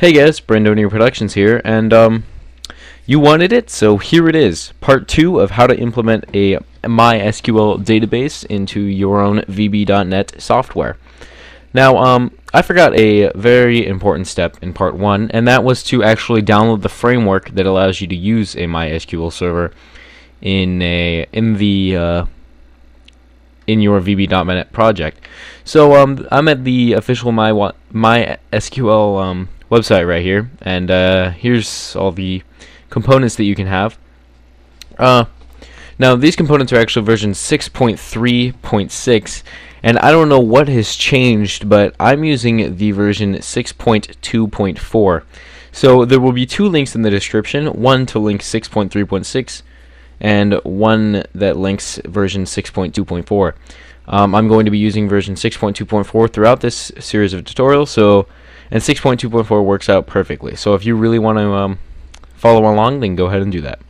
Hey guys, Brandonio Productions here, and um, you wanted it, so here it is. Part 2 of how to implement a MySQL database into your own VB.NET software. Now, um, I forgot a very important step in part 1, and that was to actually download the framework that allows you to use a MySQL server in a in the uh, in your VB.NET project. So um, I'm at the official My MySQL um, website right here, and uh, here's all the components that you can have. Uh, now these components are actually version 6.3.6, and I don't know what has changed, but I'm using the version 6.2.4. So there will be two links in the description, one to link 6.3.6 and one that links version 6.2.4. Um, I'm going to be using version 6.2.4 throughout this series of tutorials, so and 6.2.4 works out perfectly. So if you really want to um, follow along, then go ahead and do that.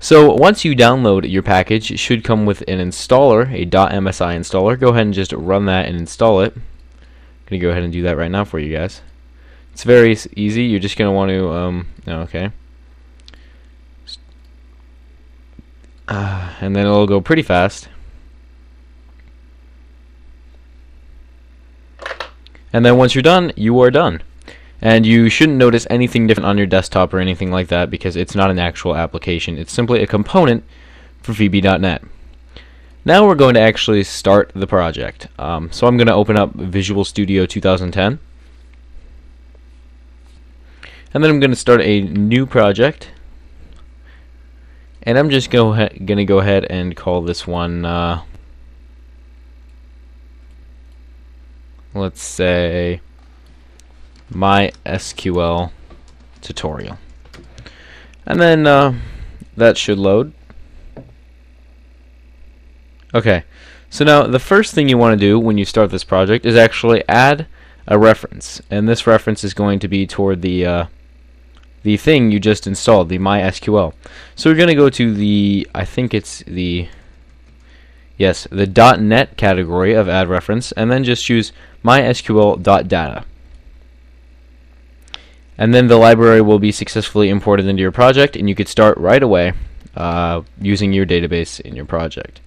So once you download your package, it should come with an installer, a .msi installer. Go ahead and just run that and install it. I'm going to go ahead and do that right now for you guys. It's very easy. You're just going to want to, um, oh, okay. Uh, and then it'll go pretty fast. And then once you're done, you are done. And you shouldn't notice anything different on your desktop or anything like that because it's not an actual application. It's simply a component for VB.NET. Now we're going to actually start the project. Um, so I'm going to open up Visual Studio 2010. And then I'm going to start a new project. And I'm just go going to go ahead and call this one uh, let's say MySQL tutorial. And then uh, that should load. Okay, so now the first thing you want to do when you start this project is actually add a reference. And this reference is going to be toward the uh, the thing you just installed, the MySQL. So we're going to go to the, I think it's the Yes, the .NET category of add reference, and then just choose mysql.data. And then the library will be successfully imported into your project, and you could start right away uh, using your database in your project.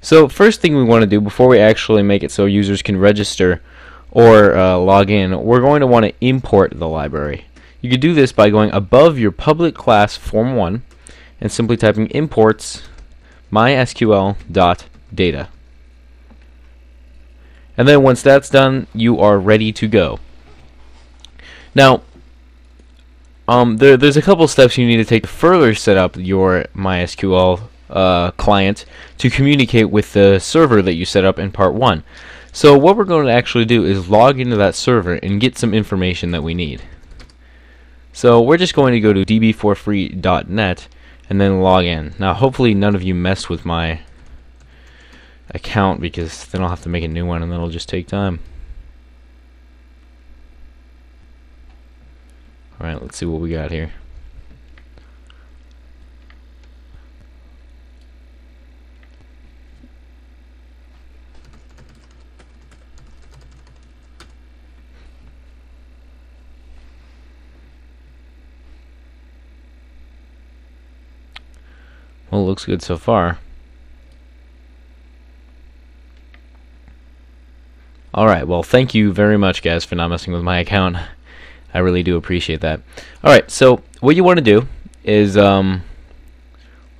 So first thing we want to do before we actually make it so users can register or uh, log in, we're going to want to import the library. You could do this by going above your public class form 1 and simply typing imports mysql.data data. And then once that's done, you are ready to go. Now, um, there, there's a couple steps you need to take to further set up your MySQL uh, client to communicate with the server that you set up in part 1. So what we're going to actually do is log into that server and get some information that we need. So we're just going to go to db4free.net and then log in. Now hopefully none of you messed with my account because then I'll have to make a new one and that'll just take time. Alright, let's see what we got here. Well, it looks good so far. Alright, well, thank you very much, guys, for not messing with my account. I really do appreciate that. Alright, so what you want to do is, um,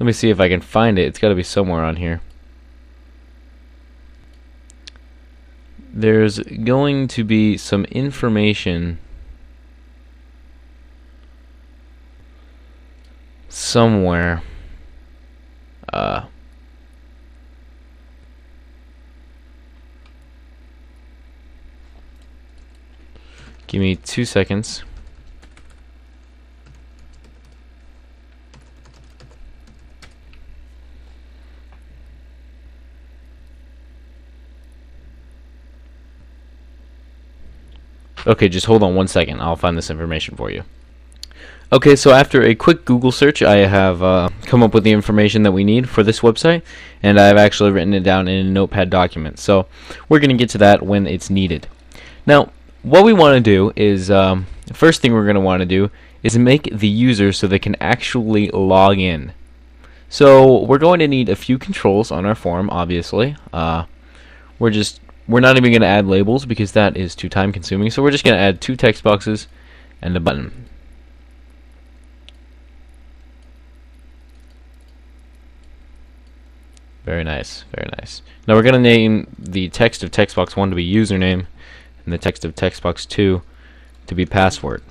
let me see if I can find it. It's got to be somewhere on here. There's going to be some information somewhere. Uh, Give me two seconds. Okay, just hold on one second. I'll find this information for you. Okay, so after a quick Google search, I have uh, come up with the information that we need for this website, and I've actually written it down in a notepad document. So we're going to get to that when it's needed. Now, what we want to do is um, first thing we're going to want to do is make the user so they can actually log in. So we're going to need a few controls on our form, obviously. Uh, we're just we're not even going to add labels because that is too time consuming. So we're just going to add two text boxes and a button. Very nice, very nice. Now we're going to name the text of text box 1 to be username and the text of text box 2 to be password.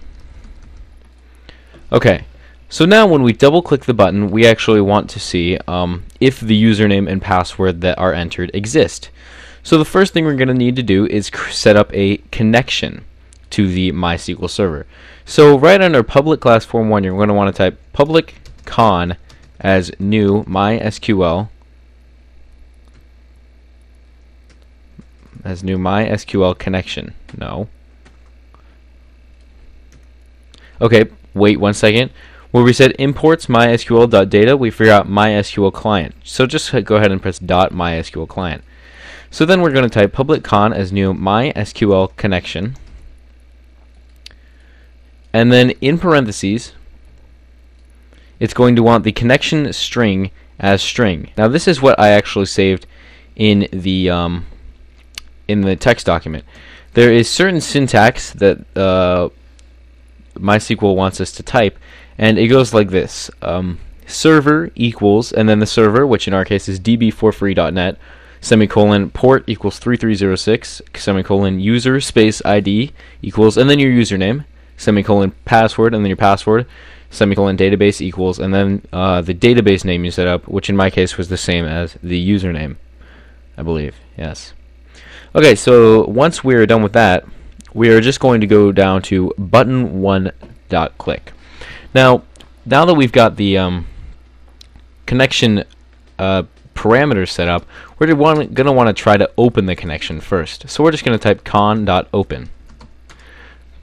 Okay, so now when we double click the button, we actually want to see um, if the username and password that are entered exist. So the first thing we're going to need to do is set up a connection to the MySQL server. So right under public class form 1, you're going to want to type public con as new MySQL as new MySQL connection. No. Okay, wait one second. Where we said imports mysql.data, we figure out mysql client. So just go ahead and press dot mysql client. So then we're going to type public con as new MySQL connection. And then in parentheses, it's going to want the connection string as string. Now this is what I actually saved in the um, in the text document. There is certain syntax that uh, MySQL wants us to type, and it goes like this: um, server equals, and then the server, which in our case is db4free.net, semicolon port equals 3306 semicolon user space ID equals and then your username semicolon password and then your password semicolon database equals and then uh, the database name you set up which in my case was the same as the username I believe yes okay so once we're done with that we are just going to go down to button one dot click now now that we've got the um, connection uh, parameters set up, we're going to want to try to open the connection first. So we're just going to type con.open.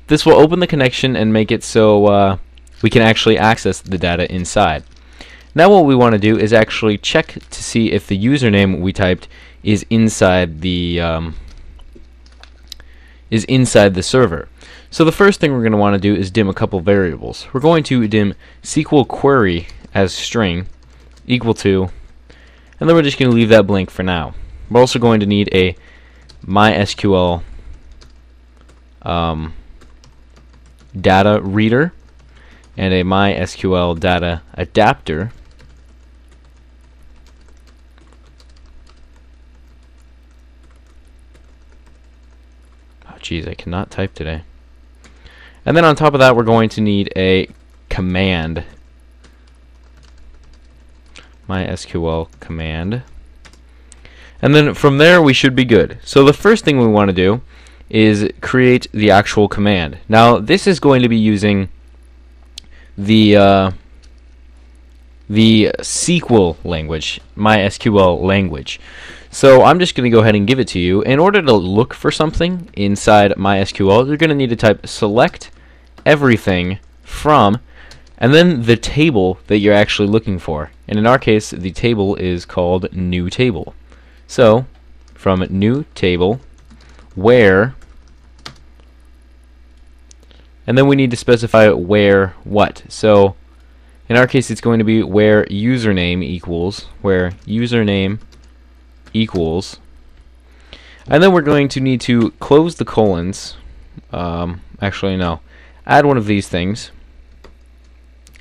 This will open the connection and make it so uh, we can actually access the data inside. Now what we want to do is actually check to see if the username we typed is inside the um, is inside the server. So the first thing we're going to want to do is dim a couple variables. We're going to dim SQL query as string equal to and then we're just going to leave that blank for now. We're also going to need a MySQL um, data reader and a MySQL data adapter. Geez, I cannot type today. And then on top of that, we're going to need a command MySQL command. And then from there we should be good. So the first thing we want to do is create the actual command. Now this is going to be using the uh, the SQL language, MySQL language. So I'm just going to go ahead and give it to you. In order to look for something inside MySQL, you're going to need to type select everything from and then the table that you're actually looking for. And in our case, the table is called new table. So, from new table, where, and then we need to specify where what. So, in our case, it's going to be where username equals, where username equals, and then we're going to need to close the colons. Um, actually, no. Add one of these things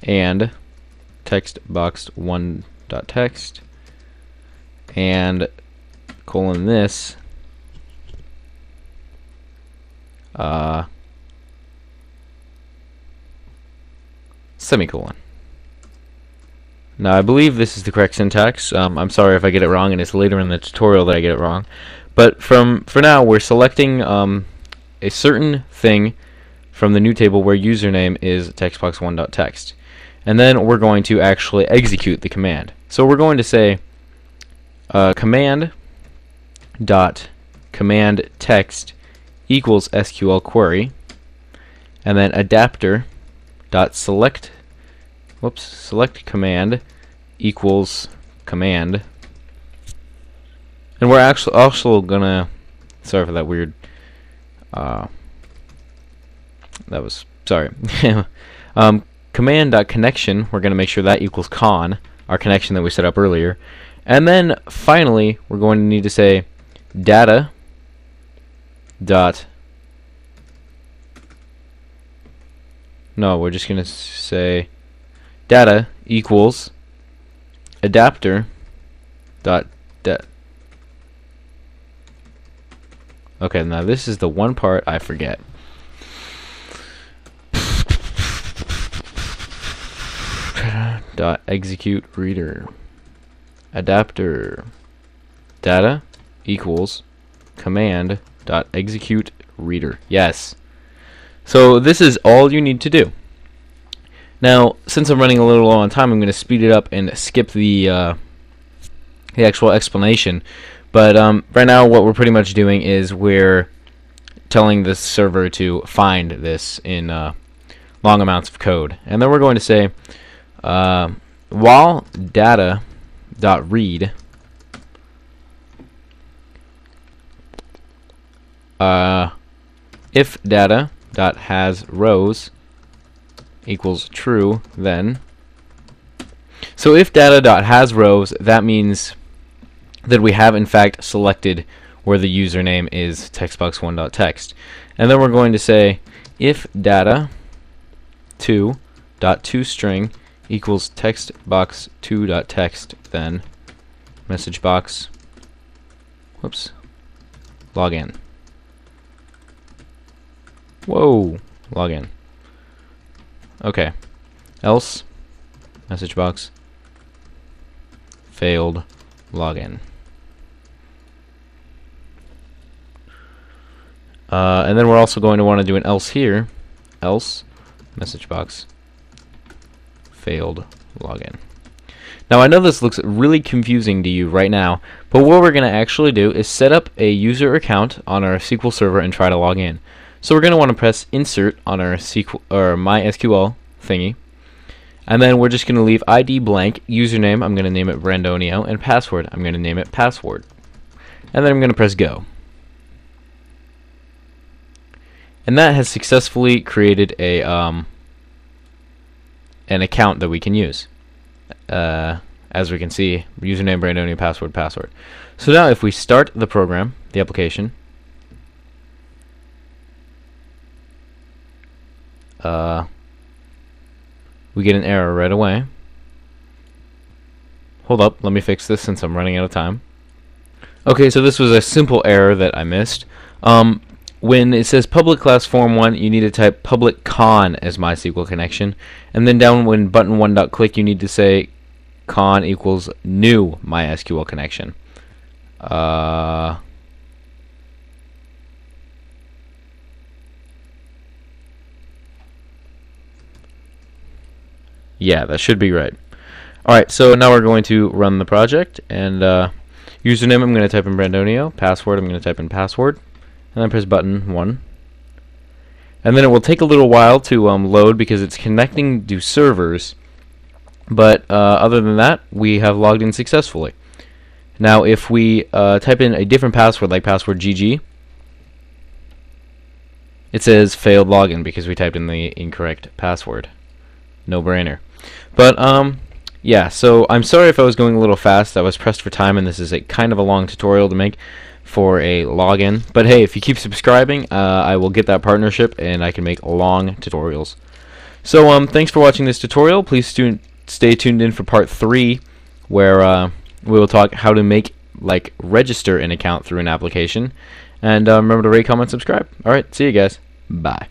and text box one dot text and colon this uh, semicolon. Now I believe this is the correct syntax. Um, I'm sorry if I get it wrong, and it's later in the tutorial that I get it wrong. But from for now, we're selecting um, a certain thing from the new table where username is textbox1.text and then we're going to actually execute the command. So we're going to say uh, command dot command text equals SQL query, and then adapter dot select whoops select command equals command, and we're actually also gonna sorry for that weird uh, that was sorry. um, command.connection, we're to make sure that equals con, our connection that we set up earlier. And then finally, we're going to need to say data dot no, we're just going to say data equals adapter dot de Okay, now this is the one part I forget. dot execute reader. Adapter data equals command dot execute reader. Yes. So this is all you need to do now since I'm running a little low on time I'm going to speed it up and skip the uh, the actual explanation. But um, right now what we're pretty much doing is we're telling the server to find this in uh, long amounts of code. And then we're going to say uh, while data dot read uh, if data dot has rows equals true then. So if data dot has rows that means that we have in fact selected where the username is textbox1.text and then we're going to say if data 2 dot toString equals textbox2 dot text then message box whoops login. Whoa login okay. Else message box. Failed login. Uh, and then we're also going to want to do an else here. Else message box. Failed login. Now I know this looks really confusing to you right now, but what we're going to actually do is set up a user account on our SQL server and try to log in. So we're going to want to press insert on our SQL or MySQL thingy. And then we're just going to leave ID blank, username, I'm going to name it Brandonio, and password, I'm going to name it password. And then I'm going to press go. And that has successfully created a um, an account that we can use. Uh, as we can see, username, Brandonio, password, password. So now if we start the program, the application, uh, we get an error right away. Hold up, let me fix this since I'm running out of time. Okay, so this was a simple error that I missed. Um, when it says public class form 1, you need to type public con as MySQL connection. And then down when button 1 dot click, you need to say con equals new MySQL connection. Uh, yeah, that should be right. Alright, so now we're going to run the project. And uh, username, I'm going to type in Brandonio. Password, I'm going to type in password and then press button 1. And then it will take a little while to um, load because it's connecting to servers. But uh, other than that, we have logged in successfully. Now, if we uh, type in a different password, like password GG, it says failed login because we typed in the incorrect password. No brainer. But, um, yeah, so I'm sorry if I was going a little fast. I was pressed for time, and this is a kind of a long tutorial to make for a login. But hey, if you keep subscribing, uh, I will get that partnership and I can make long tutorials. So um, thanks for watching this tutorial. Please stay tuned in for part three, where uh, we will talk how to make like register an account through an application. And uh, remember to rate, comment, subscribe. All right, see you guys. Bye.